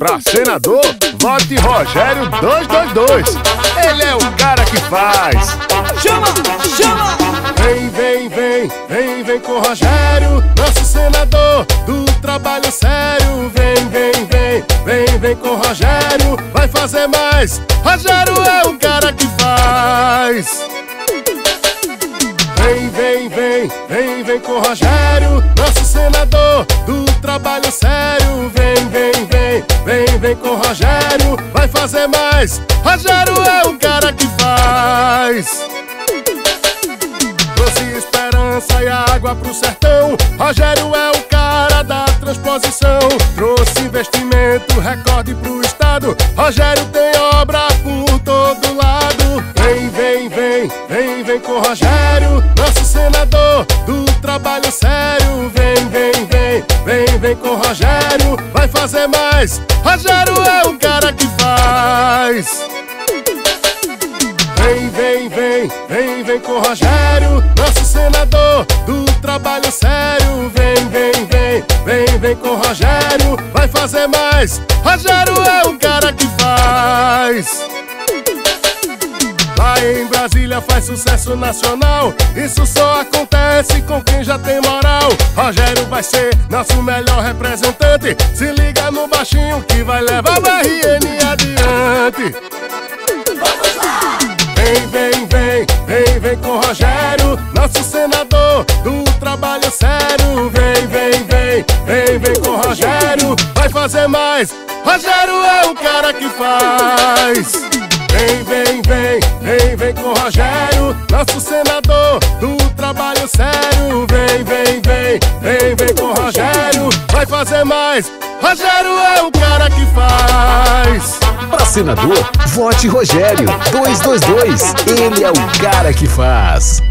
Pra senador, vote Rogério 222. Ele é o cara que faz. Chama, chama! Vem, vem, vem, vem, vem com Rogério, nosso senador do trabalho sério. Vem, vem, vem, vem, vem com Rogério, vai fazer mais. Rogério é o cara que faz. Vem, vem, vem, vem, vem com Rogério, nosso senador do trabalho sério. Vem, vem, com Rogério, vai fazer mais. Rogério é o cara que faz. Trouxe esperança e água pro sertão. Rogério é o cara da transposição. Trouxe investimento, recorde pro estado. Rogério tem obra por todo lado. Vem, vem, vem, vem, vem com Rogério, nosso senador do trabalho sério. Vem, vem, vem, vem, vem com Rogério, vai fazer mais. Rogério é o cara que faz. Vem, vem, vem, vem, vem com Rogério, nosso senador do trabalho sério. Vem, vem, vem, vem, vem com Rogério, vai fazer mais. Rogério é o cara que faz. Em Brasília faz sucesso nacional. Isso só acontece com quem já tem moral. Rogério vai ser nosso melhor representante. Se liga no baixinho que vai levar o RN adiante. Vem, vem, vem, vem, vem com Rogério, nosso senador do trabalho sério. Vem, vem, vem, vem, vem com Rogério, vai fazer mais. Rogério é o cara que faz. Vem, vem, vem, vem, com Rogério, nosso senador do trabalho sério. Vem, vem, vem, vem, vem com Rogério, vai fazer mais. Rogério é o cara que faz. Pra senador, vote Rogério 222. Ele é o cara que faz.